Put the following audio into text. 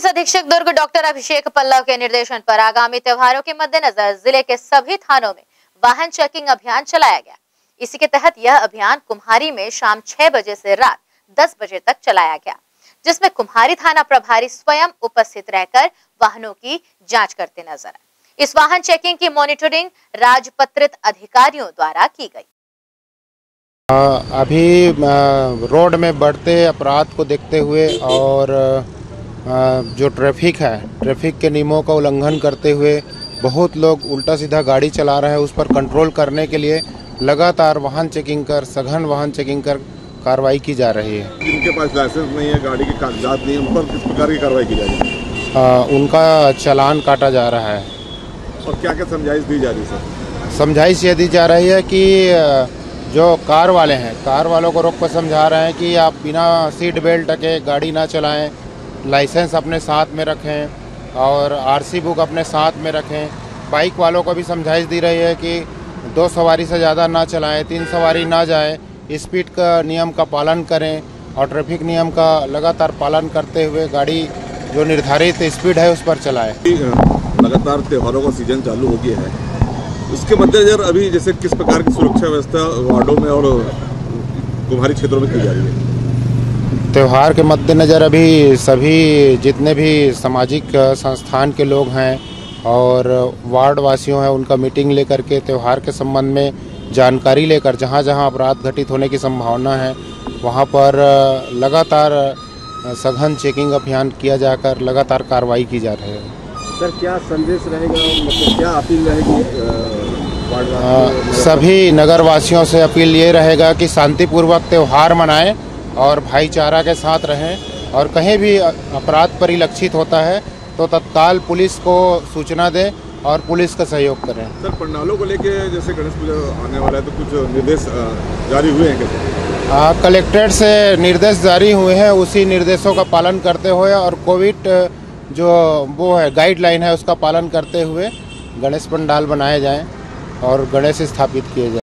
Police अधीक्षक दुर्ग doctor Abhishek Pallav के निर्देशन पर आगामी त्योहारों के मद्देनजर ज़िले के सभी थानों में वाहन चेकिंग अभियान चलाया गया। इसी के तहत यह अभियान कुम्हारी में शाम छह बजे से रात दस बजे तक चलाया गया, जिसमें कुम्हारी थाना प्रभारी स्वयं उपस्थित रहकर वाहनों की जाँच करते नज़र आए। इस वाहन चेकिंग की मॉनिटरिंग राजपत्रित अधिकारियों द्वारा की गई। अभी रोड में बढ़ते अपराध को देखते हुए और जो ट्रैफ़िक है ट्रैफ़िक के नियमों का उल्लंघन करते हुए बहुत लोग उल्टा सीधा गाड़ी चला रहे हैं उस पर कंट्रोल करने के लिए लगातार वाहन चेकिंग कर सघन वाहन चेकिंग कर कार्रवाई की जा रही है। जिनके पास लाइसेंस नहीं है गाड़ी के कागजात नहीं उन पर किस प्रकार की कार्रवाई की जा रही है? उनका चालान काटा जा रहा है। और क्या क्या समझाइश दी जा रही है सर? समझाइश ये दी जा रही है कि जो कार वाले हैं कार वालों को रोक कर समझा रहे हैं कि आप बिना सीट बेल्ट के गाड़ी ना चलाएँ लाइसेंस अपने साथ में रखें और आरसी बुक अपने साथ में रखें। बाइक वालों को भी समझाइश दी रही है कि दो सवारी से ज़्यादा ना चलाएँ, तीन सवारी ना जाए। स्पीड का नियम का पालन करें और ट्रैफ़िक नियम का लगातार पालन करते हुए गाड़ी जो निर्धारित स्पीड है उस पर चलाएँ। लगातार त्योहारों का सीज़न चालू हो गया है। उसके मद्देनजर अभी जैसे किस प्रकार की सुरक्षा व्यवस्था वार्डों में और कुम्हारी क्षेत्रों में की जा रही है? त्यौहार के मद्देनज़र अभी सभी जितने भी सामाजिक संस्थान के लोग हैं और वार्ड वासियों हैं उनका मीटिंग लेकर के त्यौहार के संबंध में जानकारी लेकर जहाँ जहाँ अपराध घटित होने की संभावना है वहाँ पर लगातार सघन चेकिंग अभियान किया जाकर लगातार कार्रवाई की जा रही है। सर क्या संदेश रहेगा? मतलब क्या अपील रहेगी सभी नगर वासियों से अपील ये रहेगा कि शांतिपूर्वक त्यौहार मनाएँ और भाईचारा के साथ रहें और कहीं भी अपराध परिलक्षित होता है तो तत्काल पुलिस को सूचना दें और पुलिस का सहयोग करें। सर पंडालों को लेके जैसे गणेश पूजा आने वाला है तो कुछ निर्देश जारी हुए हैं क्या? कलेक्ट्रेट से निर्देश जारी हुए हैं उसी निर्देशों का पालन करते हुए और कोविड जो वो है गाइडलाइन है उसका पालन करते हुए गणेश पंडाल बनाए जाएँ और गणेश स्थापित किए जाए।